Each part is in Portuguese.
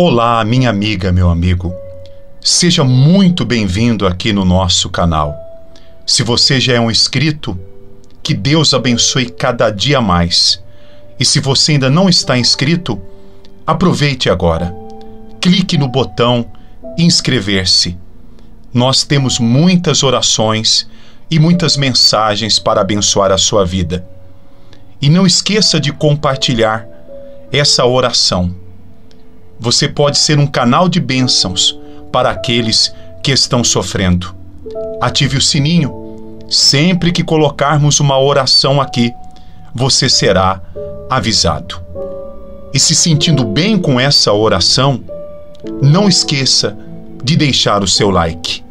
Olá, minha amiga, meu amigo. Seja muito bem-vindo aqui no nosso canal. Se você já é um inscrito, que Deus abençoe cada dia mais. E se você ainda não está inscrito, aproveite agora. Clique no botão inscrever-se. Nós temos muitas orações e muitas mensagens para abençoar a sua vida. E não esqueça de compartilhar essa oração. Você pode ser um canal de bênçãos para aqueles que estão sofrendo. Ative o sininho. Sempre que colocarmos uma oração aqui, você será avisado. E se sentindo bem com essa oração, não esqueça de deixar o seu like.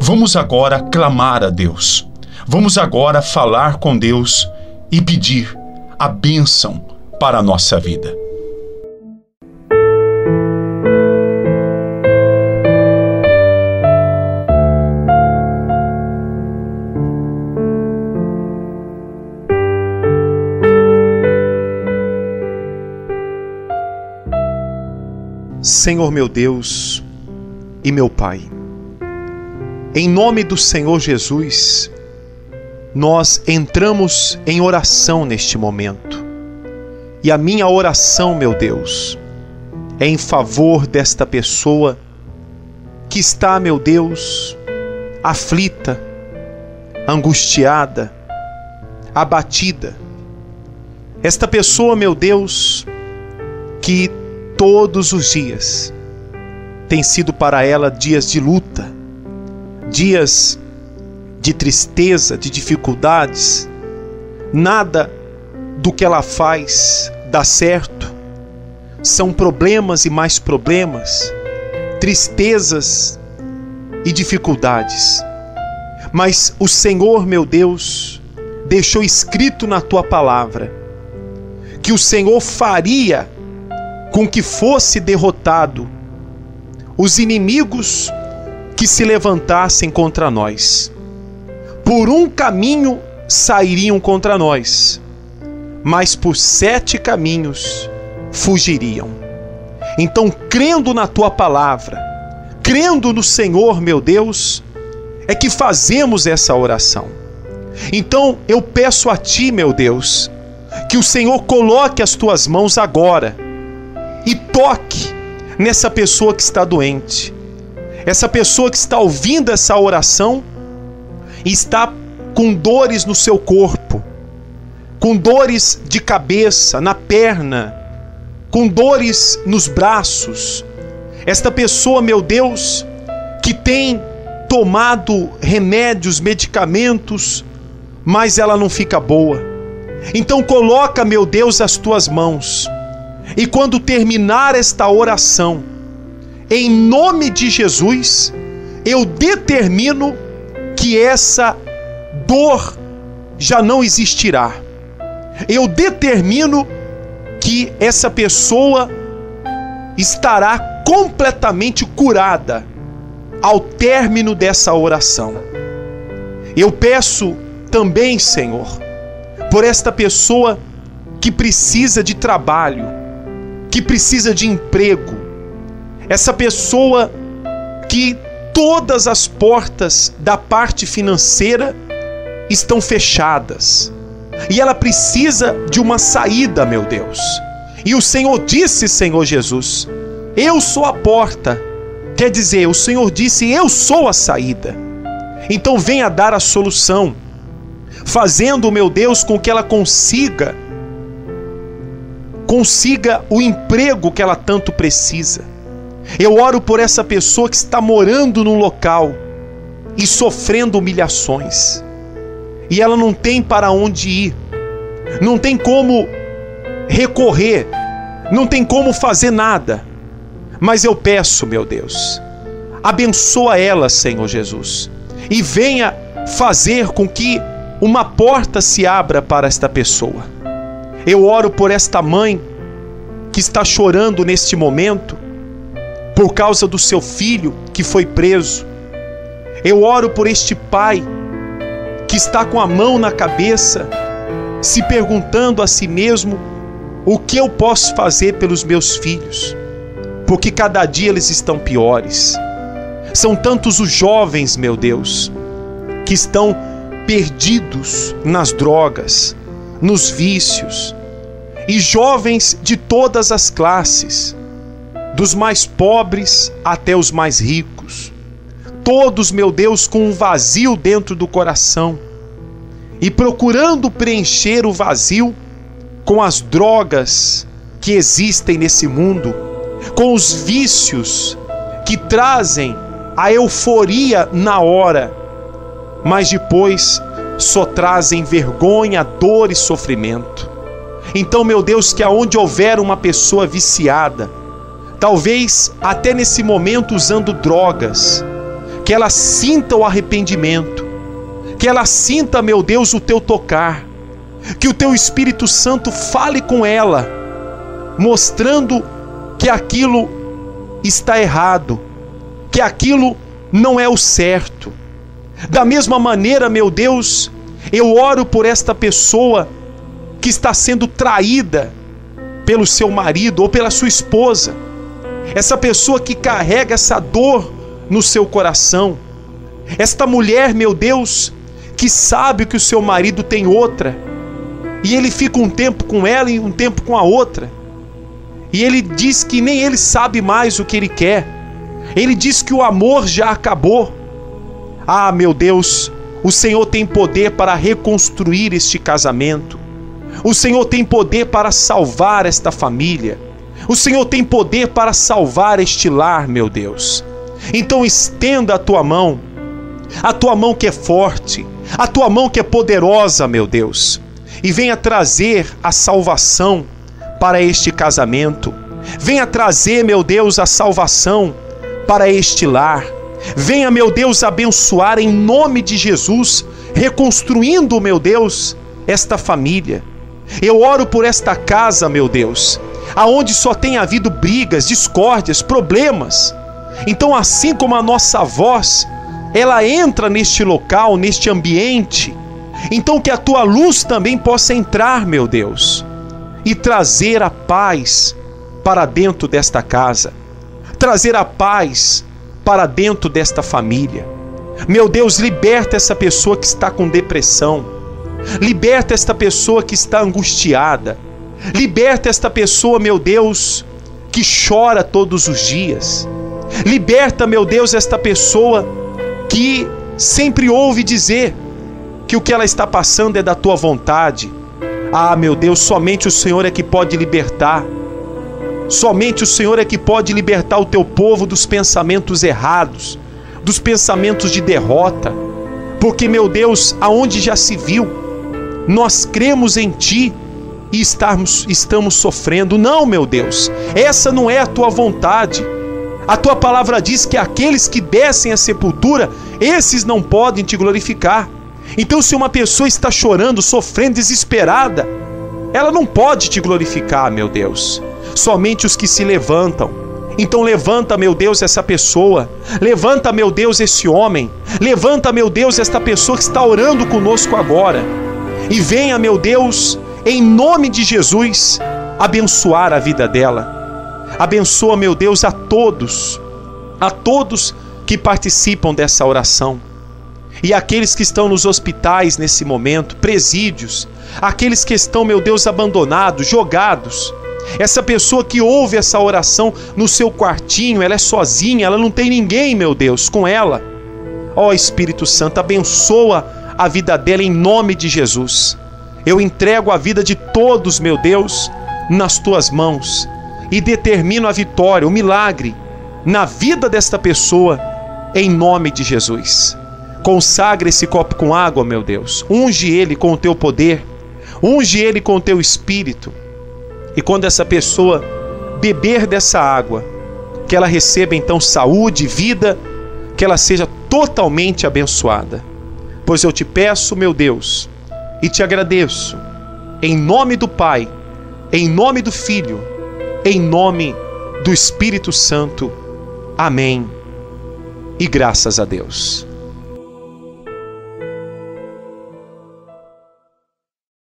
Vamos agora clamar a Deus. Vamos agora falar com Deus e pedir a bênção para a nossa vida. Senhor meu Deus e meu Pai, em nome do Senhor Jesus, nós entramos em oração neste momento. E a minha oração, meu Deus, é em favor desta pessoa que está, meu Deus, aflita, angustiada, abatida. Esta pessoa, meu Deus, que todos os dias têm sido para ela dias de luta, dias de tristeza, de dificuldades. Nada do que ela faz dá certo. São problemas e mais problemas, tristezas e dificuldades. Mas o Senhor, meu Deus, deixou escrito na tua palavra que o Senhor faria com que fosse derrotado os inimigos que se levantassem contra nós. Por um caminho sairiam contra nós, mas por sete caminhos fugiriam. Então, crendo na tua palavra, crendo no Senhor, meu Deus, é que fazemos essa oração. Então, eu peço a ti, meu Deus, que o Senhor coloque as tuas mãos agora e toque nessa pessoa que está doente. Essa pessoa que está ouvindo essa oração e está com dores no seu corpo, com dores de cabeça, na perna, com dores nos braços. Esta pessoa, meu Deus, que tem tomado remédios, medicamentos, mas ela não fica boa. Então coloca, meu Deus, as tuas mãos e quando terminar esta oração, em nome de Jesus, eu determino que essa dor já não existirá. Eu determino que essa pessoa estará completamente curada ao término dessa oração. Eu peço também, Senhor, por esta pessoa que precisa de trabalho, que precisa de emprego, essa pessoa que todas as portas da parte financeira estão fechadas e ela precisa de uma saída, meu Deus. E o Senhor disse, Senhor Jesus, eu sou a porta. Quer dizer, o Senhor disse, eu sou a saída. Então venha dar a solução, fazendo, meu Deus, com que ela consiga consiga o emprego que ela tanto precisa. Eu oro por essa pessoa que está morando num local e sofrendo humilhações. E ela não tem para onde ir, não tem como recorrer, não tem como fazer nada. Mas eu peço, meu Deus, abençoa ela, Senhor Jesus, e venha fazer com que uma porta se abra para esta pessoa eu oro por esta mãe que está chorando neste momento por causa do seu filho que foi preso. Eu oro por este pai que está com a mão na cabeça, se perguntando a si mesmo: o que eu posso fazer pelos meus filhos? porque cada dia eles estão piores. São tantos os jovens, meu Deus, que estão perdidos nas drogas, nos vícios, e jovens de todas as classes, dos mais pobres até os mais ricos. Todos, meu Deus, com um vazio dentro do coração e procurando preencher o vazio com as drogas que existem nesse mundo, com os vícios que trazem a euforia na hora, mas depois só trazem vergonha, dor e sofrimento. Então, meu Deus, que aonde houver uma pessoa viciada, talvez até nesse momento usando drogas, que ela sinta o arrependimento, que ela sinta, meu Deus, o teu tocar, que o teu Espírito Santo fale com ela, mostrando que aquilo está errado, que aquilo não é o certo. Da mesma maneira, meu Deus, eu oro por esta pessoa que está sendo traída pelo seu marido ou pela sua esposa, essa pessoa que carrega essa dor no seu coração, esta mulher, meu Deus, que sabe que o seu marido tem outra, e ele fica um tempo com ela e um tempo com a outra, e ele diz que nem ele sabe mais o que ele quer, ele diz que o amor já acabou. Ah, meu Deus, o Senhor tem poder para reconstruir este casamento. O Senhor tem poder para salvar esta família. O Senhor tem poder para salvar este lar, meu Deus. Então estenda a tua mão, a tua mão que é forte, a tua mão que é poderosa, meu Deus, e venha trazer a salvação para este casamento. Venha trazer, meu Deus, a salvação para este lar. Venha, meu Deus, abençoar em nome de Jesus, reconstruindo, meu Deus, esta família. Eu oro por esta casa, meu Deus, aonde só tem havido brigas, discórdias, problemas. Então, assim como a nossa voz, ela entra neste local, neste ambiente, então que a tua luz também possa entrar, meu Deus, e trazer a paz para dentro desta casa, trazer a paz para dentro desta família. Meu Deus, liberta essa pessoa que está com depressão Liberta esta pessoa que está angustiada. Liberta esta pessoa, meu Deus, que chora todos os dias. Liberta, meu Deus, esta pessoa que sempre ouve dizer que o que ela está passando é da tua vontade. Ah, meu Deus, somente o Senhor é que pode libertar. Somente o Senhor é que pode libertar o teu povo dos pensamentos errados, dos pensamentos de derrota. Porque, meu Deus, aonde já se viu nós cremos em Ti e estarmos, estamos sofrendo. Não, meu Deus, essa não é a Tua vontade. A Tua palavra diz que aqueles que descem à sepultura, esses não podem Te glorificar. Então, se uma pessoa está chorando, sofrendo, desesperada, ela não pode Te glorificar, meu Deus. Somente os que se levantam. Então levanta, meu Deus, essa pessoa. Levanta, meu Deus, esse homem. Levanta, meu Deus, esta pessoa que está orando conosco agora e venha, meu Deus, em nome de Jesus, abençoar a vida dela. Abençoa, meu Deus, a todos, a todos que participam dessa oração. E aqueles que estão nos hospitais nesse momento, presídios, aqueles que estão, meu Deus, abandonados, jogados. Essa pessoa que ouve essa oração no seu quartinho, ela é sozinha, ela não tem ninguém, meu Deus, com ela. Ó oh, Espírito Santo, abençoa a vida dela em nome de Jesus. Eu entrego a vida de todos, meu Deus, nas tuas mãos e determino a vitória, o milagre na vida desta pessoa em nome de Jesus. Consagra esse copo com água, meu Deus. Unge ele com o teu poder. Unge ele com o teu espírito. E quando essa pessoa beber dessa água, que ela receba então saúde, vida, que ela seja totalmente abençoada. Pois eu te peço, meu Deus, e te agradeço, em nome do Pai, em nome do Filho, em nome do Espírito Santo. Amém. E graças a Deus.